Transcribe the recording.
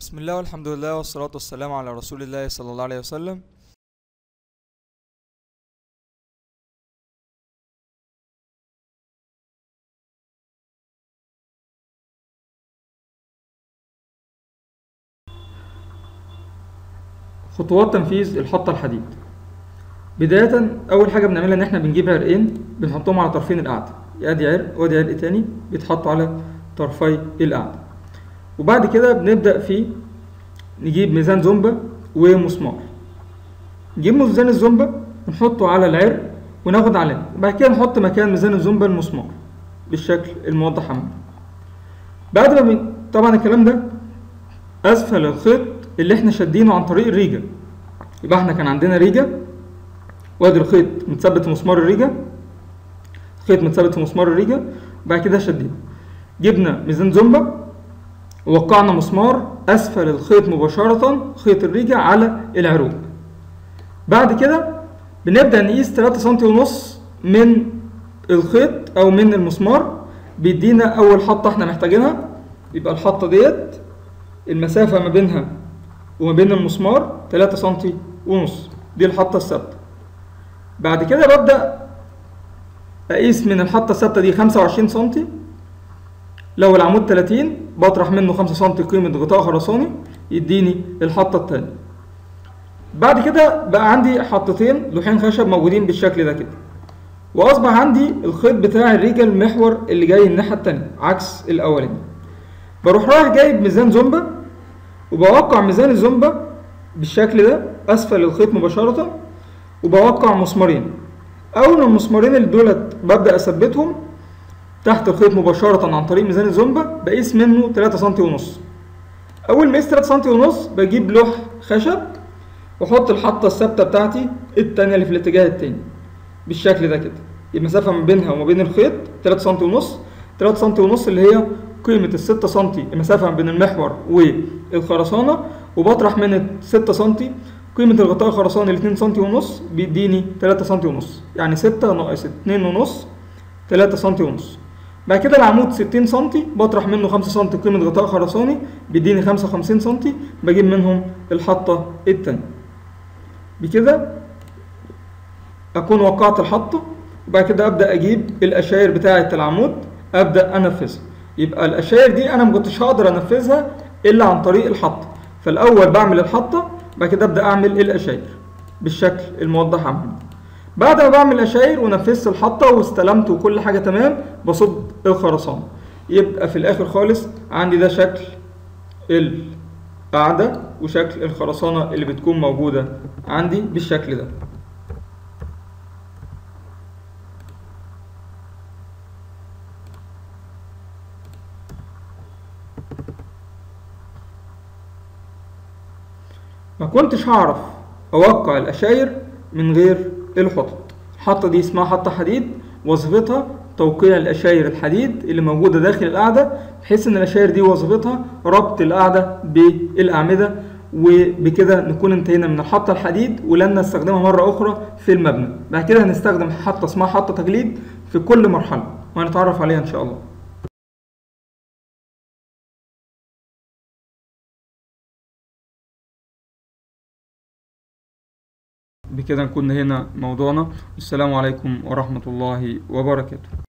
بسم الله والحمد لله والصلاة والسلام على رسول الله صلى الله عليه وسلم. خطوات تنفيذ الحطة الحديد. بداية أول حاجة بنعملها إن إحنا بنجيب عرقين بنحطهم على طرفين القاعدة أدي عرق وأدي عرق تاني بيتحط على طرفي القاعدة وبعد كده بنبدأ في نجيب ميزان زومبا ومسمار. نجيب ميزان الزومبا ونحطه على العرق وناخد علامة وبعد كده نحط مكان ميزان الزومبا المسمار بالشكل الموضح أمامنا بعد ما. طبعا الكلام ده أسفل الخيط اللي إحنا شادينه عن طريق الريجة يبقى إحنا كان عندنا ريجة وادي الخيط متثبت في مسمار الريجة خيط متثبت في مسمار الريجة وبعد كده شدينا جبنا ميزان زومبا ووقعنا مسمار أسفل الخيط مباشرة خيط الريجة على العروق. بعد كده بنبدأ نقيس 3 سنتي ونص من الخيط أو من المسمار. بيدينا أول حطة إحنا محتاجينها. يبقى الحطة ديت المسافة ما بينها وما بين المسمار 3 سنتي ونص. دي الحطة الثابتة. بعد كده ببدأ أقيس من الحطة الثابتة دي 25 سنتي لو العمود 30 بطرح منه 5 سنتي قيمة غطاء خرساني يديني الحطة التانية بعد كده بقى عندي حطتين لوحين خشب موجودين بالشكل ده كده. وأصبح عندي الخيط بتاع الريجة المحور اللي جاي الناحية التانية عكس الأولاني. بروح رايح جايب ميزان زومبا وبوقع ميزان الزومبا بالشكل ده أسفل الخيط مباشرة وبوقع مسمارين. ما المسمارين اللي دولت ببدأ أثبتهم تحت الخيط مباشرة عن طريق ميزان الزومبا بقيس منه 3 سنتي ونص. أول ما أقيس 3 سنتي ونص بجيب لوح خشب وأحط الحطة الثابتة بتاعتي التانية اللي في الاتجاه التاني. بالشكل ده كده. المسافة ما بينها وما بين الخيط 3 سنتي ونص. 3 سنتي ونص اللي هي قيمة الستة سنتي المسافة ما بين المحور والخرسانة. وبطرح من الستة سنتي قيمة الغطاء الخرساني الاتنين سنتي ونص بيديني تلاتة سنتي ونص. يعني ستة ناقص اتنين ونص تلاتة سنتي ونص. بعد كده العمود ستين سنتي بطرح منه خمسة سنتي قيمة غطاء خرساني بيديني خمسة وخمسين سنتي بجيب منهم الحطة التانية. بكده أكون وقعت الحطة وبعد كده أبدأ أجيب الأشاير بتاعة العمود أبدأ أنفذها. يبقى الأشاير دي أنا مكنتش هقدر أنفذها إلا عن طريق الحطة. فالأول بعمل الحطة بعد كده أبدأ أعمل الاشاير بالشكل الموضح عندي. بعد ما بعمل اشاير ونفذت الحطة واستلمت وكل حاجة تمام بصب الخرسانة. يبقى في الآخر خالص عندي ده شكل القاعدة وشكل الخرسانة اللي بتكون موجودة عندي بالشكل ده. ما كنتش هعرف أوقع الاشاير من غير الحطط الحطة دي اسمها حطة حديد وظيفتها توقيع الأشاير الحديد اللي موجودة داخل القاعدة بحيث إن الأشاير دي وظيفتها ربط القاعدة بالأعمدة وبكده نكون انتهينا من الحطة الحديد ولن نستخدمها مرة أخرى في المبنى. بعد كده هنستخدم حطة اسمها حطة تجليد في كل مرحلة وهنتعرف عليها إن شاء الله. بكده نكون هنا موضوعنا. السلام عليكم ورحمة الله وبركاته.